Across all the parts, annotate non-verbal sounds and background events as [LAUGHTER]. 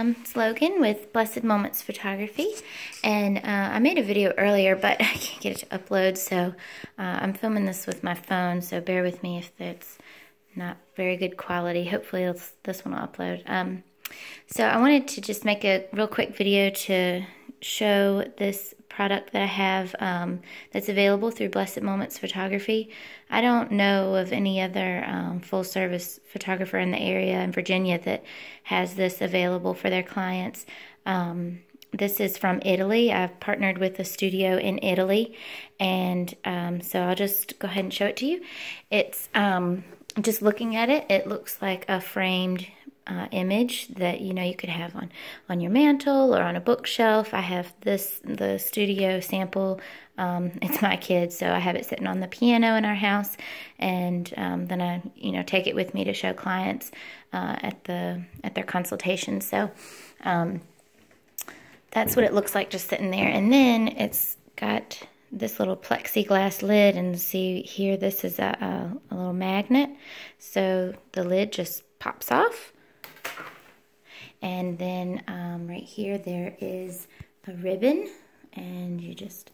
um, it's Logan with Blessed Moments Photography, and uh, I made a video earlier, but [LAUGHS] I can't get it to upload, so uh, I'm filming this with my phone, so bear with me if it's not very good quality. Hopefully this one will upload. Um, so I wanted to just make a real quick video to show this product that I have um, that's available through Blessed Moments Photography. I don't know of any other um, full service photographer in the area in Virginia that has this available for their clients. Um, this is from Italy. I've partnered with a studio in Italy, and um, so I'll just go ahead and show it to you. It's um, just looking at it, it looks like a framed uh, image that you know you could have on on your mantle or on a bookshelf. I have this the studio sample. Um, [LAUGHS] it's my kid, so I have it sitting on the piano in our house, and um, then I you know take it with me to show clients uh, at the at their consultations. So um, that's what it looks like just sitting there, and then it's got this little plexiglass lid and see here this is a, a, a little magnet so the lid just pops off and then um, right here, there is a ribbon and you just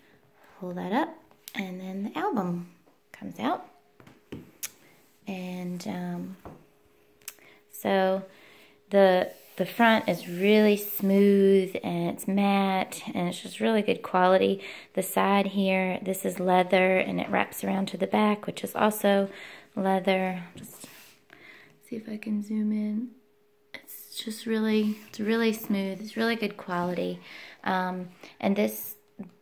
pull that up and then the album comes out. And um, so the the front is really smooth and it's matte and it's just really good quality. The side here, this is leather and it wraps around to the back, which is also leather. Just see if I can zoom in it's just really, it's really smooth. It's really good quality. Um, and this,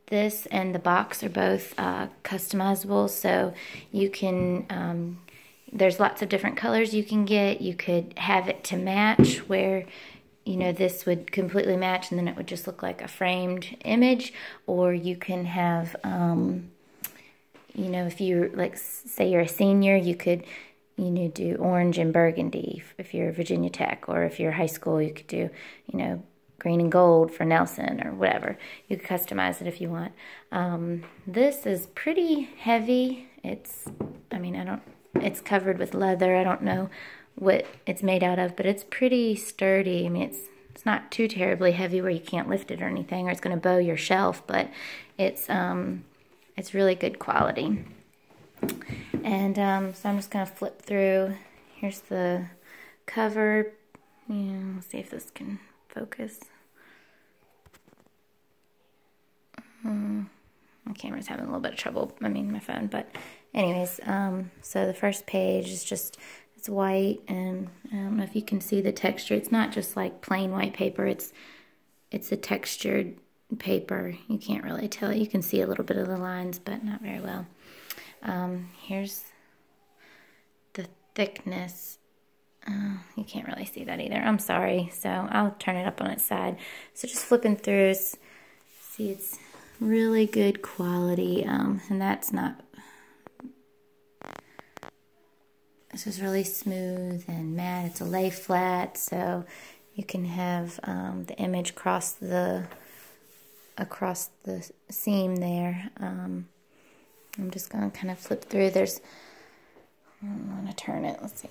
this and the box are both uh, customizable, so you can, um, there's lots of different colors you can get. You could have it to match where, you know, this would completely match and then it would just look like a framed image, or you can have, um, you know, if you're like, say you're a senior, you could you know, do orange and burgundy if you're Virginia Tech, or if you're high school, you could do, you know, green and gold for Nelson or whatever. You could customize it if you want. Um, this is pretty heavy. It's, I mean, I don't, it's covered with leather. I don't know what it's made out of, but it's pretty sturdy. I mean, it's, it's not too terribly heavy where you can't lift it or anything, or it's going to bow your shelf, but it's, um, it's really good quality. And um, so I'm just going to flip through. Here's the cover. Yeah, let's see if this can focus. Um, my camera's having a little bit of trouble. I mean, my phone. But anyways, um, so the first page is just, it's white. And I don't know if you can see the texture. It's not just like plain white paper. It's, it's a textured paper. You can't really tell. You can see a little bit of the lines, but not very well. Um, here's the thickness. Uh, you can't really see that either. I'm sorry. So I'll turn it up on its side. So just flipping through, see it's really good quality. Um, and that's not, this is really smooth and matte. It's a lay flat, so you can have um, the image cross the, across the seam there. Um, I'm just going to kind of flip through. There's, I'm going to turn it. Let's see.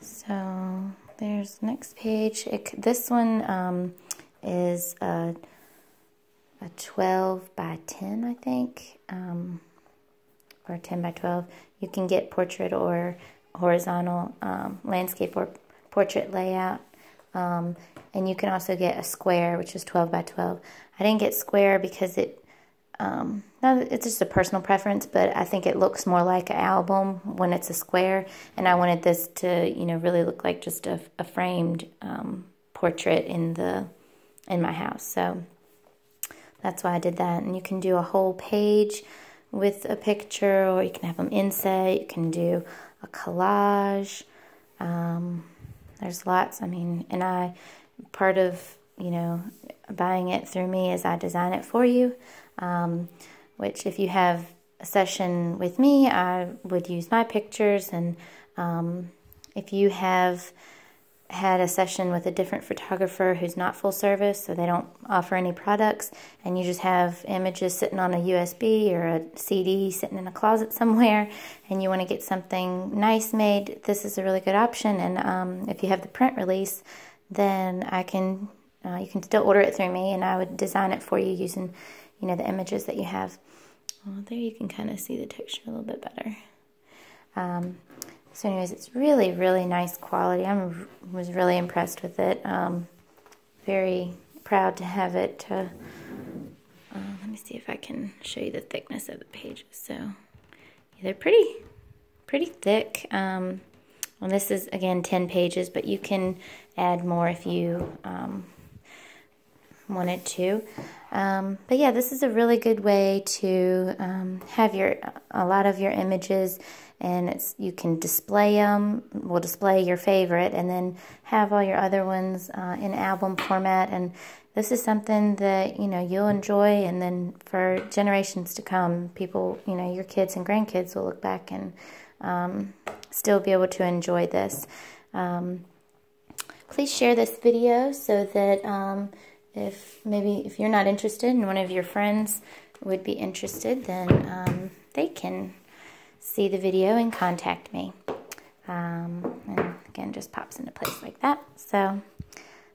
So there's next page. It, this one um, is a, a 12 by 10, I think, um, or 10 by 12. You can get portrait or horizontal um, landscape or portrait layout. Um, and you can also get a square, which is 12 by 12. I didn't get square because it um, it's just a personal preference, but I think it looks more like an album when it's a square. And I wanted this to, you know, really look like just a, a framed um, portrait in the in my house. So that's why I did that. And you can do a whole page with a picture, or you can have them inset. You can do a collage. Um, there's lots. I mean, and I part of you know buying it through me as I design it for you um, which if you have a session with me, I would use my pictures. And um, if you have had a session with a different photographer who's not full service, so they don't offer any products, and you just have images sitting on a USB or a CD sitting in a closet somewhere, [LAUGHS] and you want to get something nice made, this is a really good option. And um, if you have the print release, then I can, uh, you can still order it through me and I would design it for you using, you know, the images that you have. Well, there you can kind of see the texture a little bit better. Um, so anyways, it's really, really nice quality. I was really impressed with it. Um, very proud to have it. Uh, let me see if I can show you the thickness of the pages. So yeah, they're pretty, pretty thick. Um, well, this is, again, 10 pages, but you can add more if you um, wanted to. Um, but yeah, this is a really good way to um, have your a lot of your images and it's you can display them will display your favorite and then have all your other ones uh, in album format and this is something that you know you'll enjoy and then for generations to come people you know your kids and grandkids will look back and um, still be able to enjoy this um, please share this video so that um, if maybe if you're not interested and one of your friends would be interested then um, they can see the video and contact me. Um, and again, just pops into place like that. So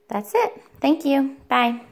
that's it. Thank you. Bye.